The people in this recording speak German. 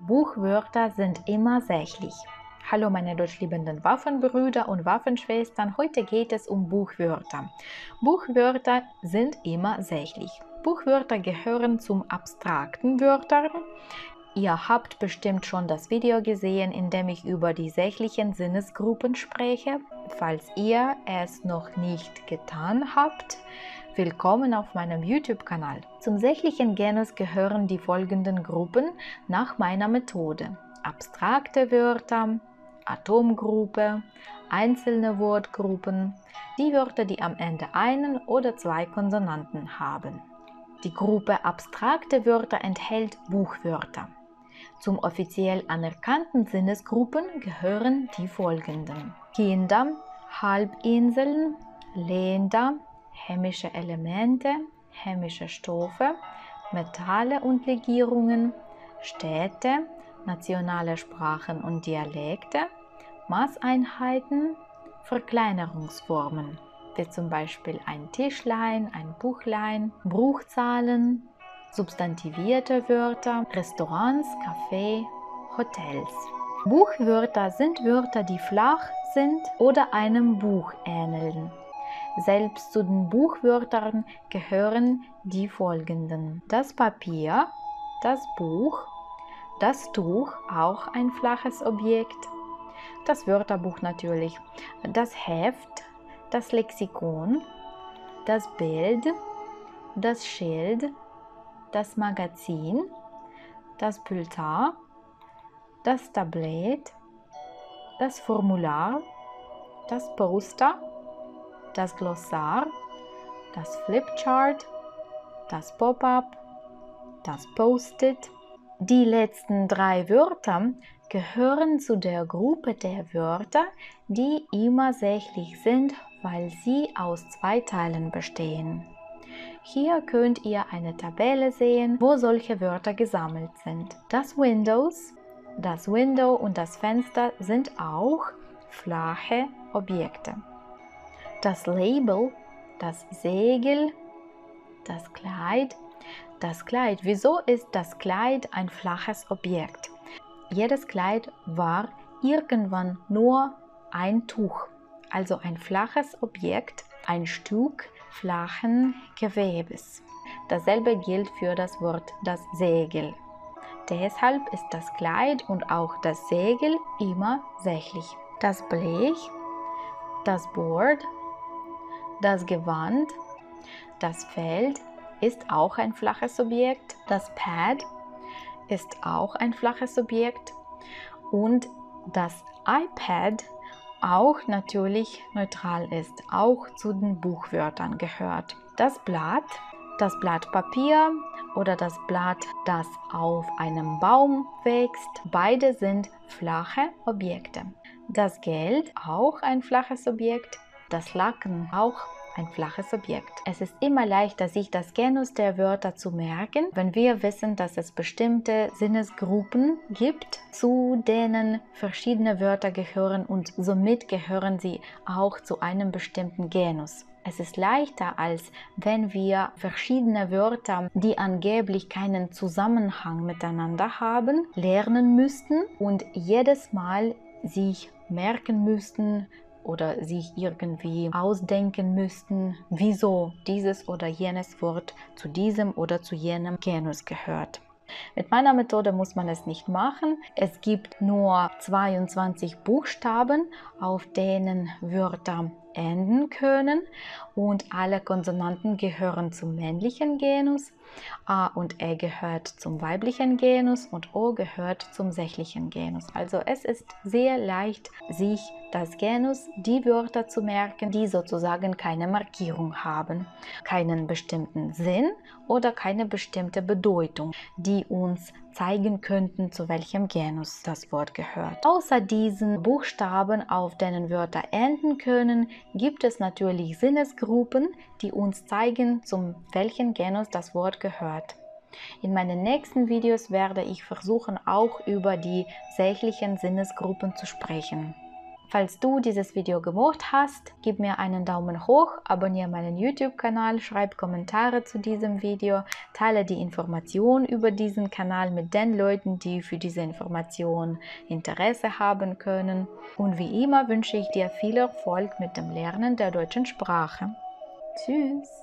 Buchwörter sind immer sächlich. Hallo meine deutschliebenden Waffenbrüder und Waffenschwestern, heute geht es um Buchwörter. Buchwörter sind immer sächlich. Buchwörter gehören zum abstrakten Wörtern. Ihr habt bestimmt schon das Video gesehen, in dem ich über die sächlichen Sinnesgruppen spreche. Falls ihr es noch nicht getan habt, Willkommen auf meinem YouTube-Kanal. Zum sächlichen Genus gehören die folgenden Gruppen nach meiner Methode. Abstrakte Wörter, Atomgruppe, einzelne Wortgruppen, die Wörter, die am Ende einen oder zwei Konsonanten haben. Die Gruppe abstrakte Wörter enthält Buchwörter. Zum offiziell anerkannten Sinnesgruppen gehören die folgenden. Kinder, Halbinseln, Länder, chemische Elemente, chemische Stoffe, Metalle und Legierungen, Städte, nationale Sprachen und Dialekte, Maßeinheiten, Verkleinerungsformen, wie zum Beispiel ein Tischlein, ein Buchlein, Bruchzahlen, substantivierte Wörter, Restaurants, Café, Hotels. Buchwörter sind Wörter, die flach sind oder einem Buch ähneln. Selbst zu den Buchwörtern gehören die folgenden. Das Papier, das Buch, das Tuch, auch ein flaches Objekt, das Wörterbuch natürlich, das Heft, das Lexikon, das Bild, das Schild, das Magazin, das Bulletin, das Tablett, das Formular, das Poster, das Glossar, das Flipchart, das Pop-up, das Post-it. Die letzten drei Wörter gehören zu der Gruppe der Wörter, die immer sächlich sind, weil sie aus zwei Teilen bestehen. Hier könnt ihr eine Tabelle sehen, wo solche Wörter gesammelt sind. Das Windows, das Window und das Fenster sind auch flache Objekte das Label, das Segel, das Kleid. Das Kleid. Wieso ist das Kleid ein flaches Objekt? Jedes Kleid war irgendwann nur ein Tuch, also ein flaches Objekt, ein Stück flachen Gewebes. Dasselbe gilt für das Wort das Segel. Deshalb ist das Kleid und auch das Segel immer sächlich. Das Blech, das Board, das Gewand, das Feld ist auch ein flaches Objekt. Das Pad ist auch ein flaches Objekt. Und das iPad auch natürlich neutral ist, auch zu den Buchwörtern gehört. Das Blatt, das Blatt Papier oder das Blatt, das auf einem Baum wächst, beide sind flache Objekte. Das Geld auch ein flaches Objekt das Lacken auch ein flaches Objekt. Es ist immer leichter, sich das Genus der Wörter zu merken, wenn wir wissen, dass es bestimmte Sinnesgruppen gibt, zu denen verschiedene Wörter gehören und somit gehören sie auch zu einem bestimmten Genus. Es ist leichter, als wenn wir verschiedene Wörter, die angeblich keinen Zusammenhang miteinander haben, lernen müssten und jedes Mal sich merken müssten, oder sich irgendwie ausdenken müssten, wieso dieses oder jenes Wort zu diesem oder zu jenem Genus gehört. Mit meiner Methode muss man es nicht machen. Es gibt nur 22 Buchstaben, auf denen Wörter enden können und alle Konsonanten gehören zum männlichen Genus, A und E gehört zum weiblichen Genus und O gehört zum sächlichen Genus. Also es ist sehr leicht, sich das Genus, die Wörter zu merken, die sozusagen keine Markierung haben, keinen bestimmten Sinn oder keine bestimmte Bedeutung, die uns zeigen könnten, zu welchem Genus das Wort gehört. Außer diesen Buchstaben, auf denen Wörter enden können, gibt es natürlich Sinnesgruppen, die uns zeigen, zu welchem Genus das Wort gehört. In meinen nächsten Videos werde ich versuchen, auch über die sächlichen Sinnesgruppen zu sprechen. Falls du dieses Video gemocht hast, gib mir einen Daumen hoch, abonniere meinen YouTube-Kanal, schreib Kommentare zu diesem Video, teile die Information über diesen Kanal mit den Leuten, die für diese Information Interesse haben können. Und wie immer wünsche ich dir viel Erfolg mit dem Lernen der deutschen Sprache. Tschüss!